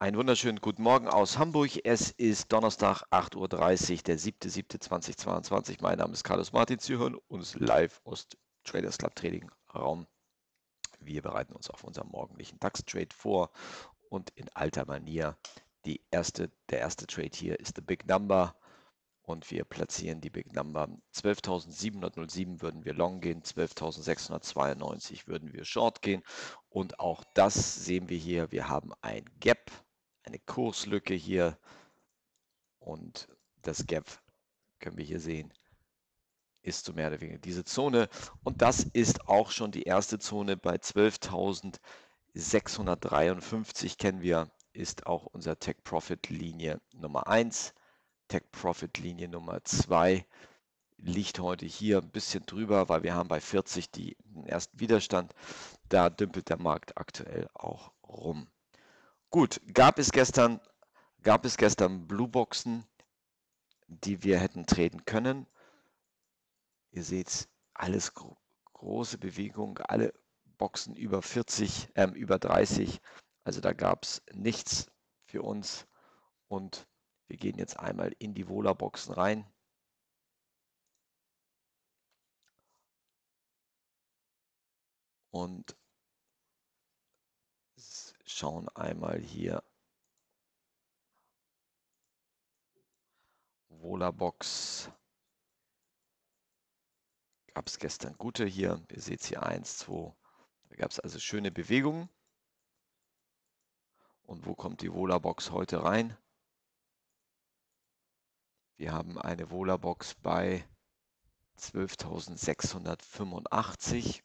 Einen wunderschönen guten Morgen aus Hamburg. Es ist Donnerstag, 8.30 Uhr, der 7.7.2022. Mein Name ist Carlos Martin. Sie hören uns live aus Traders Club Trading Raum. Wir bereiten uns auf unseren morgendlichen DAX-Trade vor und in alter Manier die erste, der erste Trade hier ist the Big Number und wir platzieren die Big Number. 12.707 würden wir long gehen, 12.692 würden wir short gehen und auch das sehen wir hier. Wir haben ein Gap eine Kurslücke hier und das Gap können wir hier sehen, ist so mehr oder weniger diese Zone. Und das ist auch schon die erste Zone bei 12.653 kennen wir, ist auch unser Tech Profit Linie Nummer 1. Tech Profit Linie Nummer 2 liegt heute hier ein bisschen drüber, weil wir haben bei 40 die, den ersten Widerstand. Da dümpelt der Markt aktuell auch rum. Gut, gab es gestern, gab es gestern Blue Boxen, die wir hätten treten können. Ihr seht alles gro große Bewegung, alle Boxen über 40, äh, über 30. Also da gab es nichts für uns. Und wir gehen jetzt einmal in die Vola-Boxen rein. Und schauen einmal hier. Volabox. Gab es gestern gute hier. Ihr seht hier 1, 2. Da gab es also schöne Bewegungen. Und wo kommt die Volabox heute rein? Wir haben eine Volabox bei 12.685.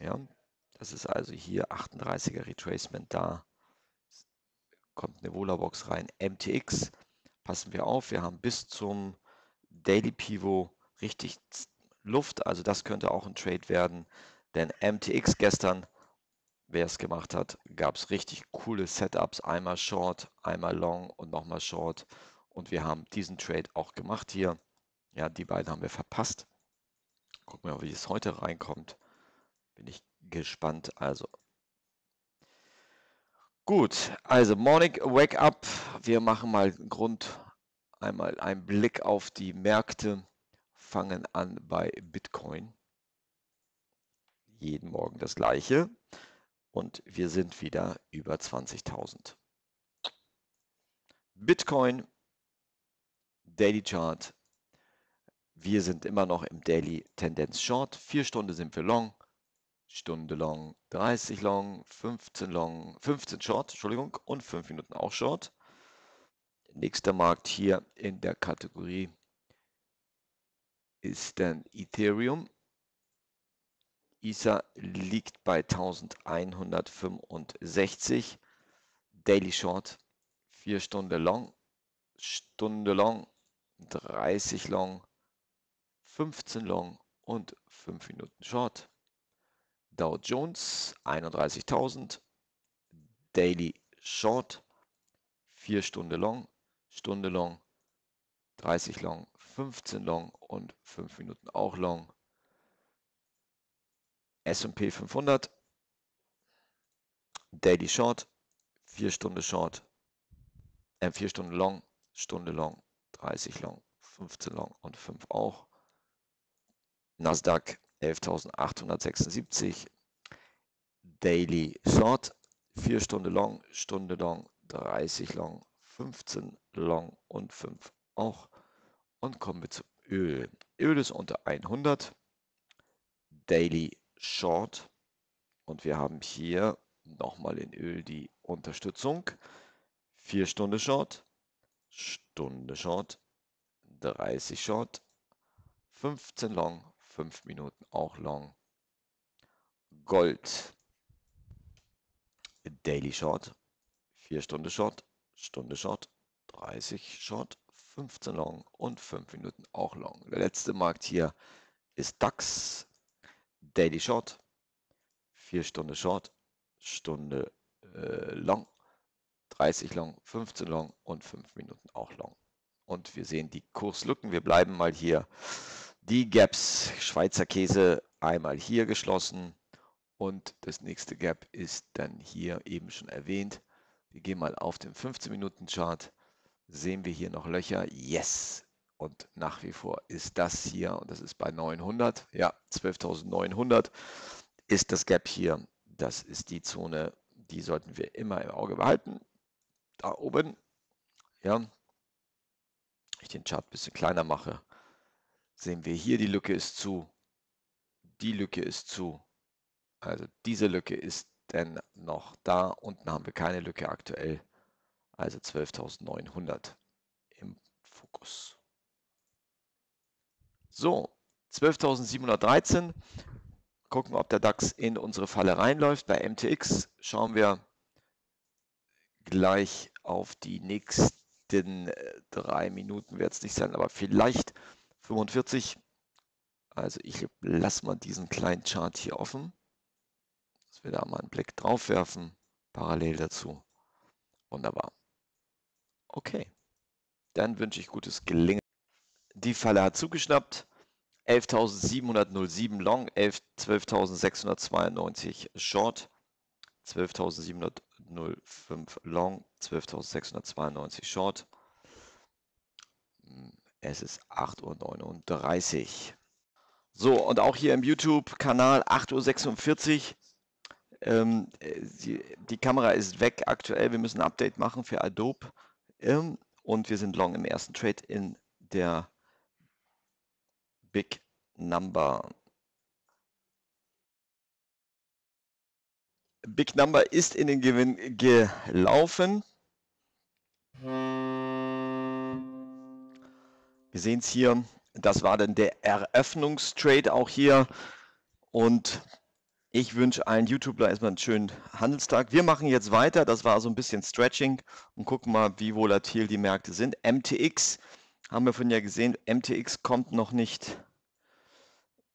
Ja, das ist also hier 38er Retracement da. Kommt eine Vola-Box rein. MTX, passen wir auf, wir haben bis zum Daily Pivot richtig Luft. Also das könnte auch ein Trade werden. Denn MTX gestern, wer es gemacht hat, gab es richtig coole Setups. Einmal Short, einmal Long und nochmal Short. Und wir haben diesen Trade auch gemacht hier. Ja, die beiden haben wir verpasst. Gucken wir mal, wie es heute reinkommt. Bin ich gespannt. Also gut, also Morning Wake Up. Wir machen mal Grund einmal einen Blick auf die Märkte. Fangen an bei Bitcoin. Jeden Morgen das gleiche. Und wir sind wieder über 20.000. Bitcoin, Daily Chart. Wir sind immer noch im Daily Tendenz Short. Vier Stunden sind wir long. Stunde long, 30 long, 15 long, 15 short, Entschuldigung, und 5 Minuten auch short. Nächster Markt hier in der Kategorie ist dann Ethereum. ISA liegt bei 1165. Daily Short, 4 Stunden Long, Stunde Long, 30 Long, 15 Long und 5 Minuten Short. Dow Jones 31.000, Daily Short, 4 Stunden Long, Stunde Long, 30 Long, 15 Long und 5 Minuten auch Long. S&P 500, Daily Short, 4 Stunden Short, äh, 4 Stunden Long, Stunde Long, 30 Long, 15 Long und 5 auch. Nasdaq 11.876. Daily Short, 4 Stunden Long, Stunde Long, 30 Long, 15 Long und 5 auch. Und kommen wir zum Öl. Öl ist unter 100. Daily Short. Und wir haben hier nochmal in Öl die Unterstützung. 4 Stunden Short, Stunde Short, 30 Short, 15 Long, 5 Minuten auch long. Gold. Daily Short. 4 Stunden Short. Stunde Short. 30 Short. 15 long und 5 Minuten auch long. Der letzte Markt hier ist DAX. Daily Short. 4 Stunden Short. Stunde äh, long. 30 long, 15 long und 5 Minuten auch long. Und wir sehen die Kurslücken. Wir bleiben mal hier die Gaps Schweizer Käse einmal hier geschlossen und das nächste Gap ist dann hier eben schon erwähnt Wir gehen mal auf den 15-Minuten-Chart. Sehen wir hier noch Löcher? Yes! Und nach wie vor ist das hier, und das ist bei 900, ja, 12.900 ist das Gap hier. Das ist die Zone, die sollten wir immer im Auge behalten. Da oben, ja, ich den Chart ein bisschen kleiner mache, sehen wir hier, die Lücke ist zu. Die Lücke ist zu. Also diese Lücke ist denn noch da. Unten haben wir keine Lücke aktuell. Also 12.900 im Fokus. So, 12.713. Gucken, ob der DAX in unsere Falle reinläuft. Bei MTX schauen wir gleich auf die nächsten drei Minuten, wird es nicht sein, aber vielleicht 45. Also ich lasse mal diesen kleinen Chart hier offen, dass wir da mal einen Blick drauf werfen, parallel dazu. Wunderbar. Okay, dann wünsche ich gutes Gelingen. Die Falle hat zugeschnappt. 11.707 Long, 12.692 Short, 12.705 Long, 12.692 Short. Es ist 8.39 Uhr. So, und auch hier im YouTube-Kanal 8.46 Uhr. Ähm, die, die, Kamera ist weg aktuell. Wir müssen ein Update machen für Adobe. Ähm, und wir sind long im ersten Trade in der Big Number. Big Number ist in den Gewinn gelaufen. Wir sehen es hier, das war dann der Eröffnungstrade auch hier. Und ich wünsche allen YouTubern erstmal einen schönen Handelstag. Wir machen jetzt weiter, das war so ein bisschen Stretching und gucken mal, wie volatil die Märkte sind. MTX haben wir von ja gesehen, MTX kommt noch nicht.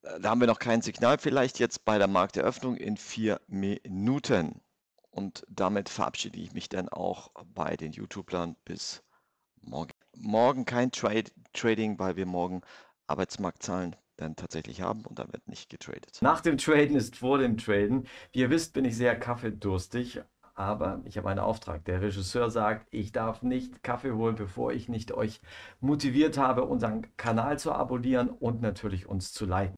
Da haben wir noch kein Signal, vielleicht jetzt bei der Markteröffnung in vier Minuten. Und damit verabschiede ich mich dann auch bei den YouTubern bis morgen. Morgen kein Trade, Trading, weil wir morgen Arbeitsmarktzahlen dann tatsächlich haben und da wird nicht getradet. Nach dem Traden ist vor dem Traden. Wie ihr wisst, bin ich sehr kaffeedurstig aber ich habe einen Auftrag. Der Regisseur sagt, ich darf nicht Kaffee holen, bevor ich nicht euch motiviert habe, unseren Kanal zu abonnieren und natürlich uns zu liken.